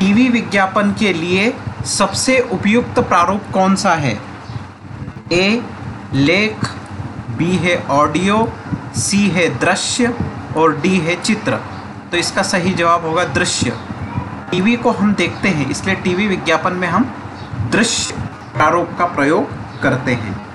TV विज्ञापन के लिए सबसे उपयुक्त प्रारूप कौन सा है? ए, लेख, बी है ऑडियो, सी है दृश्य और डी है चित्र। तो इसका सही जवाब होगा दृश्य। टीवी को हम देखते हैं, इसलिए टीवी विज्ञापन में हम दृश्य प्रारूप का प्रयोग करते हैं।